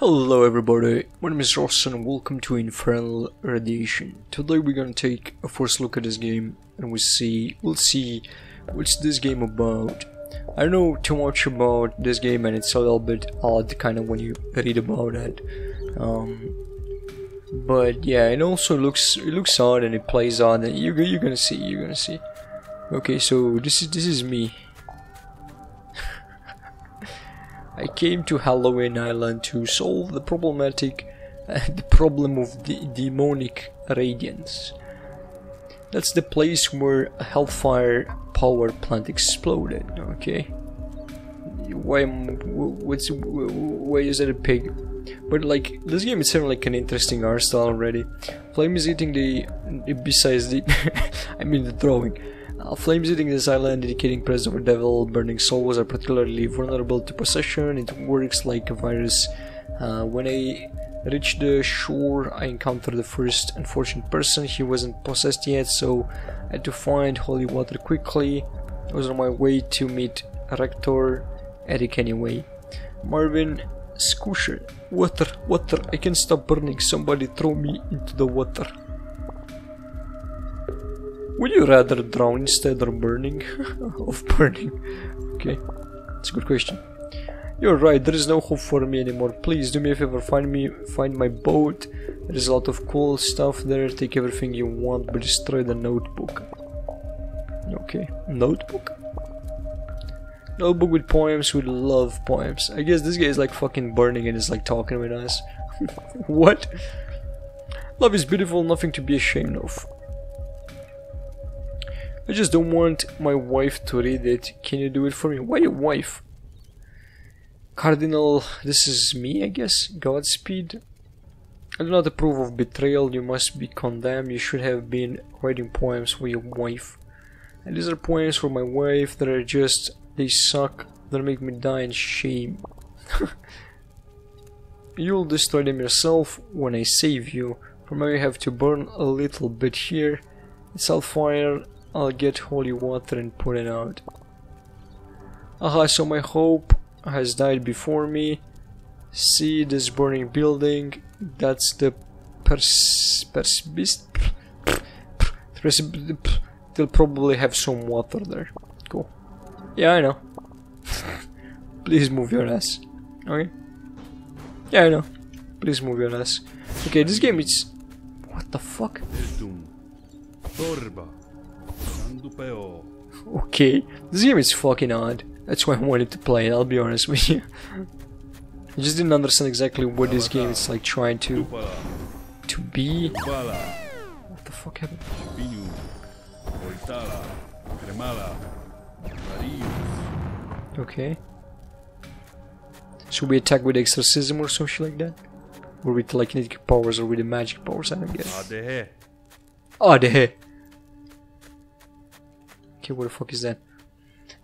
Hello everybody, my name is Ross and welcome to Infernal Radiation. Today we're gonna take a first look at this game and we see we'll see what's this game about. I don't know too much about this game and it's a little bit odd kind of when you read about it. Um, but yeah, it also looks it looks odd and it plays odd and you you're gonna see you're gonna see. Okay, so this is this is me. I came to Halloween Island to solve the problematic, uh, the problem of the demonic radiance. That's the place where a hellfire power plant exploded. Okay. Why? What's? Why is that a pig? But like this game is certainly like an interesting art style already. Flame is eating the. Besides the, I mean the drawing. Uh, flames eating this island, indicating presence of a devil. Burning souls are particularly vulnerable to possession. It works like a virus. Uh, when I reached the shore, I encountered the first unfortunate person. He wasn't possessed yet, so I had to find holy water quickly. I was on my way to meet Rector Eric anyway. Marvin Scoosher. Water, water, I can't stop burning. Somebody throw me into the water. Would you rather drown instead of burning? of burning. Okay, that's a good question. You're right, there is no hope for me anymore. Please do me a favor, find me find my boat. There's a lot of cool stuff there. Take everything you want, but destroy the notebook. Okay. Notebook? Notebook with poems, we love poems. I guess this guy is like fucking burning and is like talking with us. what? Love is beautiful, nothing to be ashamed of. I just don't want my wife to read it. Can you do it for me? Why your wife? Cardinal, this is me, I guess. Godspeed. I do not approve of betrayal. You must be condemned. You should have been writing poems for your wife. And these are poems for my wife that are just, they suck. They make me die in shame. You'll destroy them yourself when I save you. For now you have to burn a little bit here. It's all fire. I'll get holy water and put it out. Aha, so my hope has died before me. See this burning building? That's the pers... They'll probably have some water there. Cool. Yeah, I know. Please move your ass. Okay? Yeah, I know. Please move your ass. Okay, this game is... What the fuck? Torba. Okay, this game is fucking odd. That's why I wanted to play it, I'll be honest with you. I just didn't understand exactly what this game is like trying to to be. What the fuck happened? Pinu. Voltala. Cremala. Marius. Okay. Should we attack with exorcism or something like that? Or with like kinetic powers or with the magic powers, I don't get it. Adehe. Okay, what the fuck is that?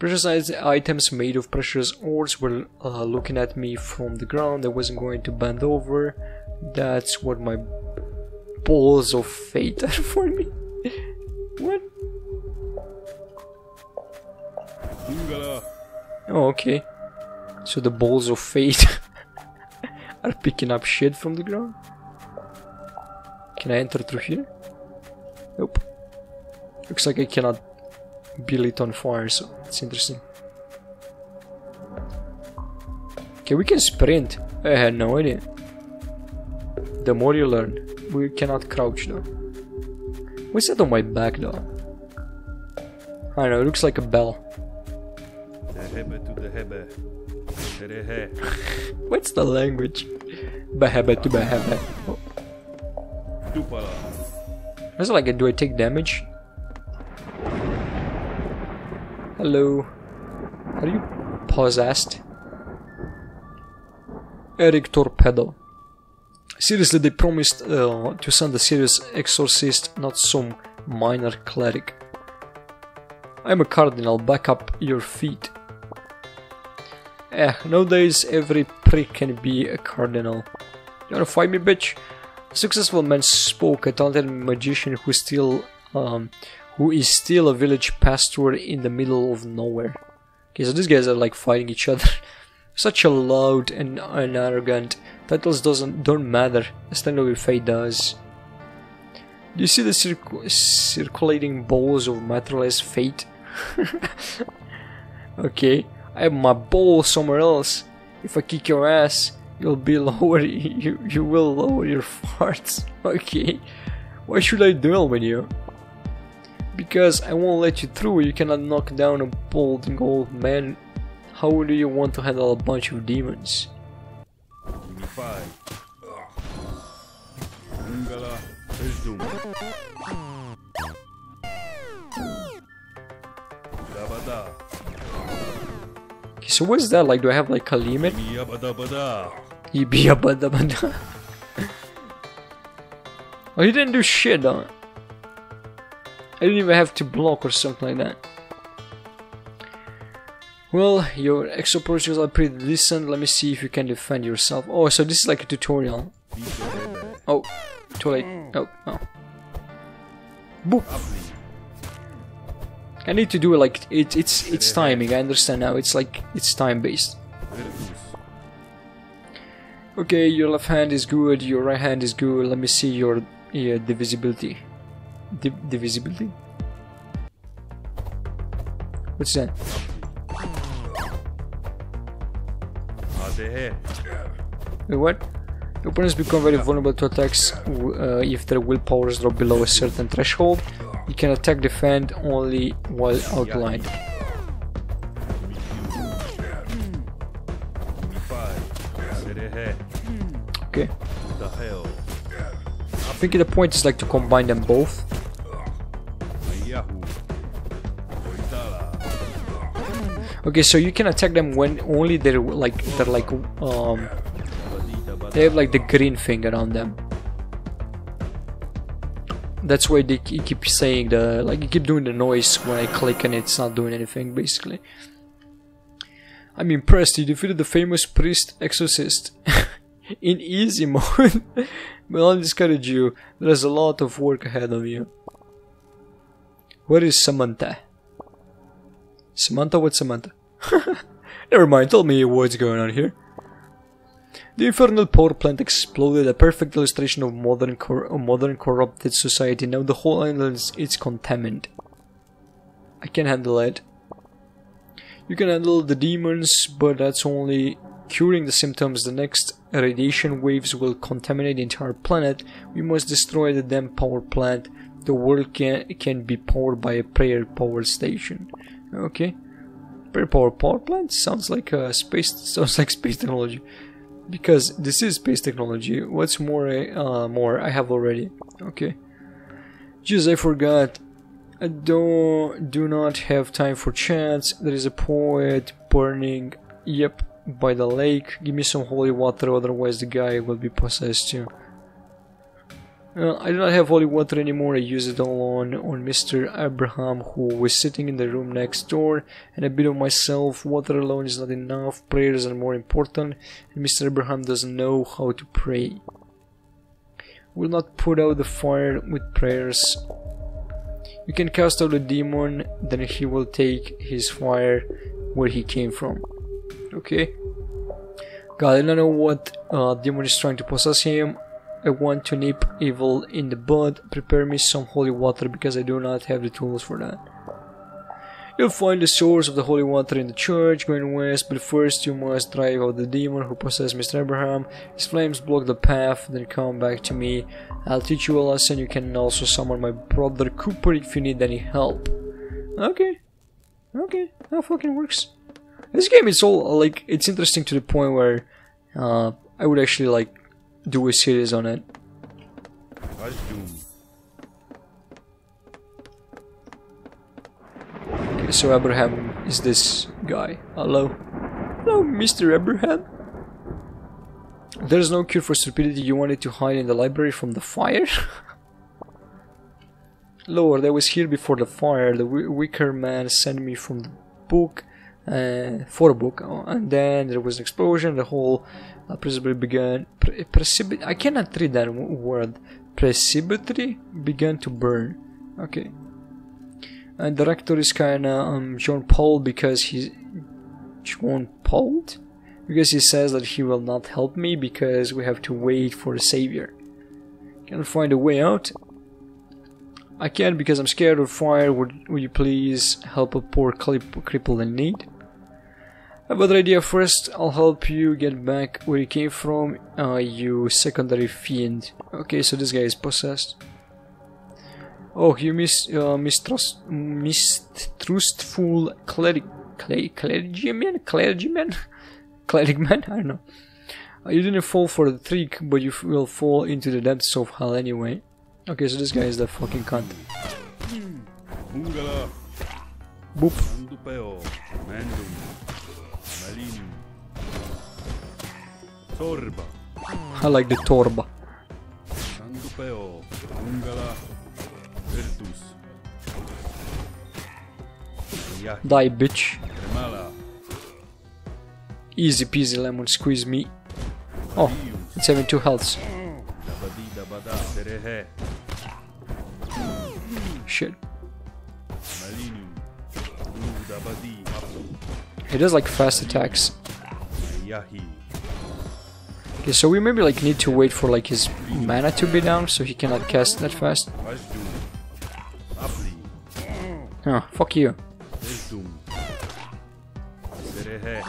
Precious items made of precious ores were uh, looking at me from the ground. I wasn't going to bend over. That's what my balls of fate are for me. what? Oh, okay. So the balls of fate are picking up shit from the ground? Can I enter through here? Nope. Looks like I cannot be lit on fire, so it's interesting. Okay, we can sprint. I had no idea. The more you learn. We cannot crouch though. What's that on my back though? I don't know, it looks like a bell. Dehebe to dehebe. Terehe. What's the language? Bahaba to bahaba. Oh, Is it like, do I take damage? Hello. Are you possessed? Eric Torpedo. Seriously, they promised uh, to send a serious exorcist, not some minor cleric. I'm a cardinal, back up your feet. Eh, nowadays every prick can be a cardinal. You wanna fight me, bitch? A successful man spoke, a talented magician who still, um, who is still a village pastor in the middle of nowhere. Okay, so these guys are like fighting each other. Such a loud and, arrogant Titles doesn't don't matter. Standing with fate does. Do you see the circu circulating balls of matterless fate? okay, I have my ball somewhere else. If I kick your ass, you'll be lower. You you will lower your farts. Okay. Why should I duel with you? Because I won't let you through. You cannot knock down a bald old man. How do you want to handle a bunch of demons? Okay, so what's that like? Do I have like a limit? Miyabada Bada. Ibiya bada bada. Oh, he didn't do shit, huh? I didn't even have to block or something like that. Well, your exo projects are pretty decent. Let me see if you can defend yourself. Oh, so this is like a tutorial. Oh, too late. Oh, oh. Boop. I need to do it like it, it's it's timing. I understand now. It's like it's time based. Okay, your left hand is good. Your right hand is good. Let me see your yeah, divisibility. Div divisibility. What's that? Wait, what? Opponents become very vulnerable to attacks uh, if their willpowers drop below a certain threshold. You can attack defend only while outlined. Give me five. Serehe. Okay. The. I think the point is like to combine them both. Okay, so you can attack them when only they're like they're like um they have like the green thing around them. That's why they keep saying the like you keep doing the noise when I click and it's not doing anything basically. I'm impressed. You defeated the famous priest exorcist in easy mode. but I'll discourage you. There's a lot of work ahead of you. Where is Samantha? Samantha? What's Samantha? Never mind. Tell me what's going on here. The infernal power plant exploded, a perfect illustration of modern cor- modern corrupted society. Now the whole island is it's contaminated. I can handle it. You can handle the demons, but that's only curing the symptoms. The next radiation waves will contaminate the entire planet. We must destroy the damn power plant. The world can can be powered by a prayer power station. Okay. Power power plant sounds like a space sounds like space technology because this is space technology. What's more, uh, more I have already. Okay. Jeez, I forgot. I don't do not have time for chats. There is a poet burning. Yep, by the lake. Give me some holy water, otherwise the guy will be possessed too. Uh, I do not have holy water anymore. I use it all on on Mr. Abraham, who was sitting in the room next door, and a bit of myself. Water alone is not enough. Prayers are more important, and Mr. Abraham doesn't know how to pray. Will not put out the fire with prayers. You can cast out a demon, then he will take his fire where he came from. Okay. God, I don't know what uh, demon is trying to possess him. I want to nip evil in the bud. Prepare me some holy water because I do not have the tools for that. You'll find the source of the holy water in the church going west, but first you must drive out the demon who possessed Mr. Abraham. His flames block the path, then come back to me. I'll teach you a lesson. You can also summon my brother Cooper if you need any help. Okay. Okay, that fucking works. This game is all like it's interesting to the point where uh, I would actually like do a series on it. Okay, so Abraham is this guy. Hello. Hello, Mr. Abraham. There's no cure for stupidity. You wanted to hide in the library from the fire? Lord, I was here before the fire. The wicker man sent me from the book, uh, a book, and then there was an explosion. The whole uh, began. Pre- I cannot read that word. Presbytery began to burn. Okay. And the rector is kinda um, John Paul because he's John Paul. Because he says that he will not help me because we have to wait for the savior. Can find a way out? I can't because I'm scared of fire. Would, would you please help a poor cripple in need? I have better idea first. I'll help you get back where you came from, uh, you secondary fiend. Okay, so this guy is possessed. Oh, you mis uh, mistrust mistrustful cleric cle clergyman clergyman clericman I don't know. Uh, you didn't fall for the trick, but you will fall into the depths of hell anyway. Okay, so this guy is the fucking cunt. Boop. Andupeo, Mandum, Malinum, Torba, I like the torba. Andupeo, Ungala, Virtus, Die, bitch. Easy peasy lemon squeeze me. Oh, it's having two healths. Dabadi Shit. Malinum, Du Dabadi, Apu, He does like fast attacks. Okay, so we maybe like need to wait for like his mana to be down so he cannot cast that fast. Vajdum, Oh, fuck you. Virtum, Terehe,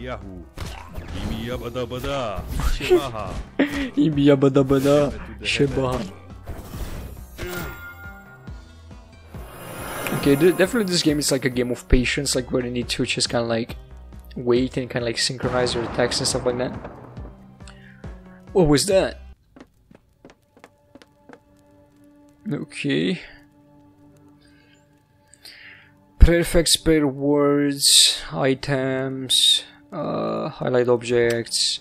Yahu, Imi Yabada Bada, Shivaha. Ibiyabadabada Shibaha. Okay, de- definitely this game is like a game of patience, like where you need to just kind of like wait and kind of like synchronize your attacks and stuff like that. What was that? Okay. Perfect spare words, items, uh, highlight objects.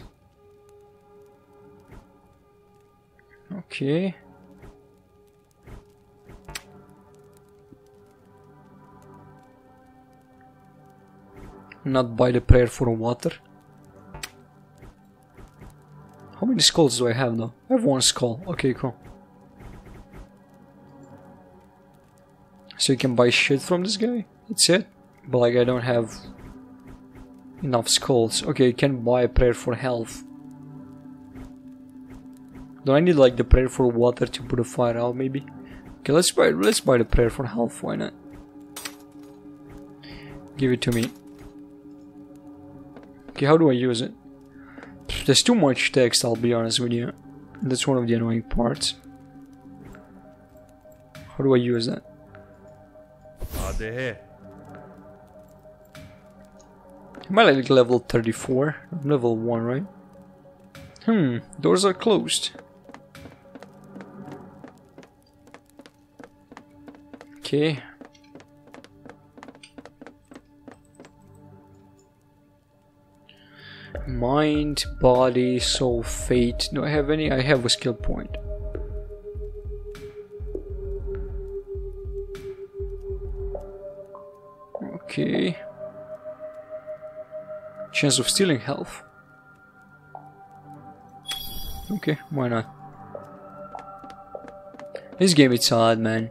Okay. Not buy the prayer for water. How many skulls do I have now? I have one skull. Okay, cool. So you can buy shit from this guy? That's it? But like I don't have enough skulls. Okay, you can buy a prayer for health. Do I need like the prayer for water to put a fire out maybe? Okay, let's buy let's buy the prayer for health, why not? Give it to me. Okay, how do I use it? There's too much text, I'll be honest with you. That's one of the annoying parts. How do I use that? Am I like level 34? I'm level 1, right? Hmm, doors are closed. Okay. Mind, body, soul, fate. Do I have any? I have a skill point. Okay. Chance of stealing health. Okay, why not? This game is hard, man.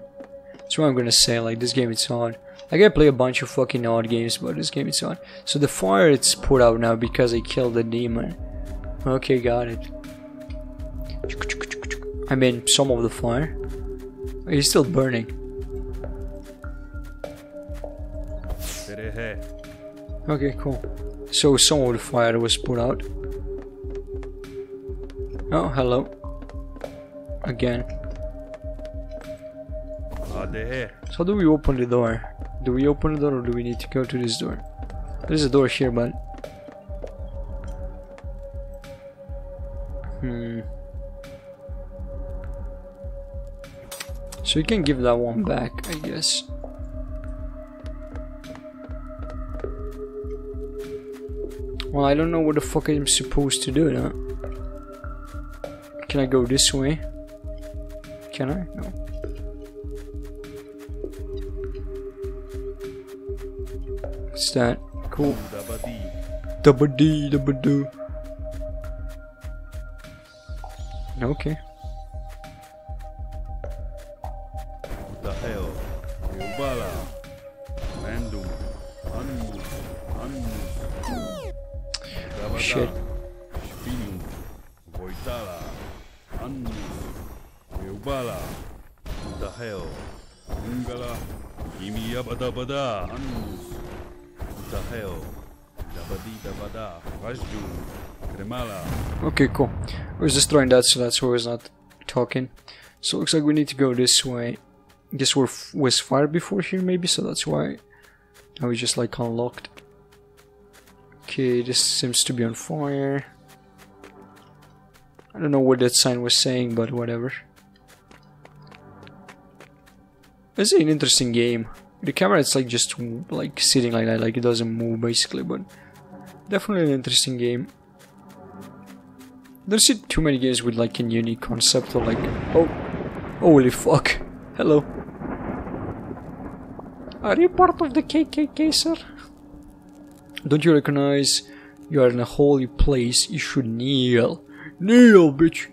That's what I'm gonna say, like, this game is hard. I gotta play a bunch of fucking odd games, but this game is on. So the fire it's put out now because I killed the demon. Okay, got it. I mean, some of the fire. It's still burning. Okay, cool. So some of the fire was put out. Oh, hello. Again. So how do we open the door? Do we open the door or do we need to go to this door? There's a door here, but... Hmm. So you can give that one back, I guess. Well, I don't know what the fuck I'm supposed to do now. Can I go this way? Can I? No. That? Cool. Double D, double do. Okay. Utaheo, Eubala, Mandum, Anmu, Anmu, oh, shit. Spinium. Voitala. Annus. Eubala. What the hell? Ungala. Kimi yabada bada. Annus. Kremala. Okay, cool. I was destroying that, so that's why I was not talking. So looks like we need to go this way. I Guess we're was fire before here, maybe, so that's why. Now we just like unlocked. Okay, this seems to be on fire. I don't know what that sign was saying, but whatever. This is an interesting game. The camera it's like just like sitting like that, like it doesn't move basically, but definitely an interesting game. See too many games with like a unique concept or like oh holy fuck. Hello. Are you part of the KKK, sir? Don't you recognize you are in a holy place? You should kneel. Kneel, bitch.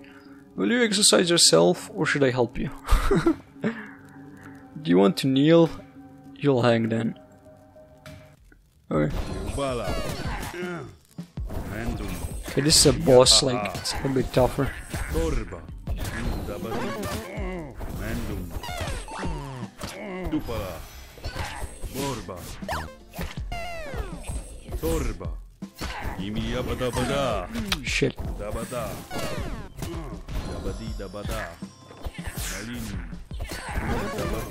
Will you exercise yourself or should I help you? Do you want to kneel? You'll hang then. Okay. Okay, this is a boss, like, it's a bit tougher. Shit.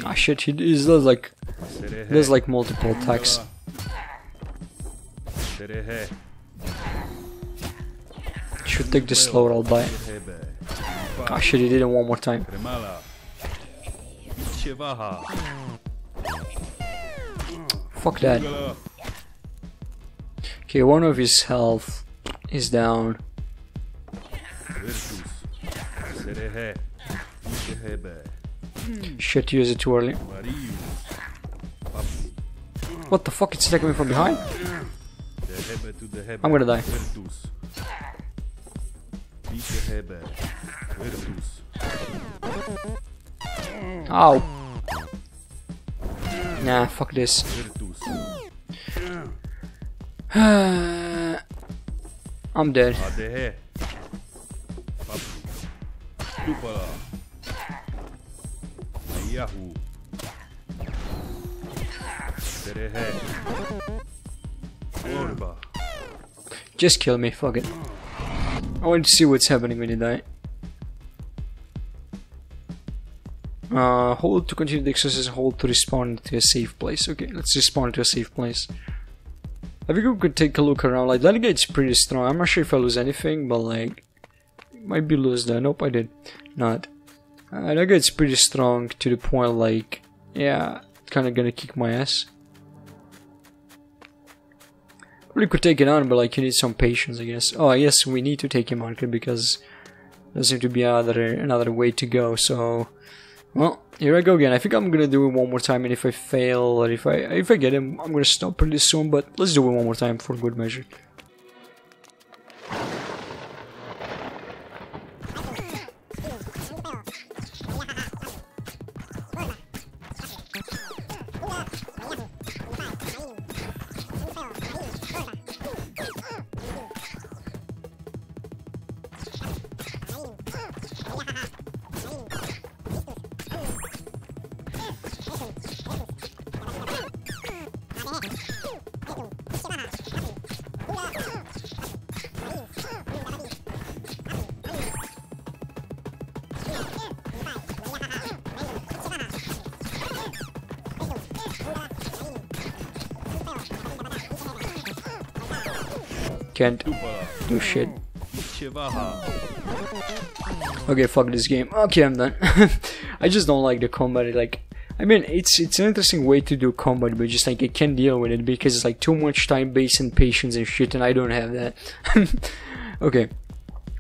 Ah shit, he, does like, Does like multiple attacks. Should take this slower, I'll buy it. Hebe. Ah did it one more time. Fuck that. Okay, one of his health is down. Virtus. Serehe. Hebe. Shit, use it too early. What the fuck, it's attacking me from behind? I'm gonna die. Ow. Nah, fuck this. I'm dead. Yahoo. Just kill me, fuck it. I want to see what's happening when you die. Uh, hold to continue the exercise, hold to respawn to a safe place. Okay, let's respawn to a safe place. I think we could take a look around. Like, that gate's pretty strong. I'm not sure if I lose anything, but like, might be lose that. Nope, I did not. Uh, that gate's pretty strong to the point, like, yeah, kind of gonna kick my ass. Really could take it on, but like you need some patience, I guess. Oh, yes, we need to take him on because there seems to be another another way to go. So, well, here I go again. I think I'm gonna do it one more time, and if I fail or if I if I get him, I'm gonna stop pretty soon. But let's do it one more time for good measure. Can't do shit. Okay, fuck this game. Okay, I'm done. I just don't like the combat. Like, I mean, it's it's an interesting way to do combat, but just like I can't deal with it because it's like too much time based and patience and shit, and I don't have that. okay.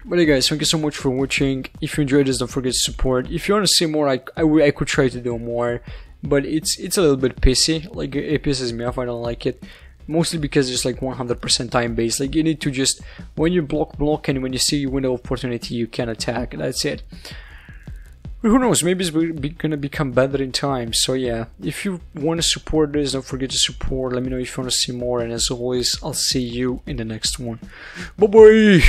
But hey guys, thank you so much for watching. If you enjoyed this, don't forget to support. If you want to see more, I, I, I could try to do more, but it's it's a little bit pissy. Like it pisses me off. I don't like it. Mostly because it's like 100% time based. Like you need to just when you block block and when you see your window of opportunity, you can attack. That's it. Who knows, maybe it's gonna become better in time. So yeah, if you want to support this, don't forget to support. Let me know if you want to see more. And as always, I'll see you in the next one. Bye bye!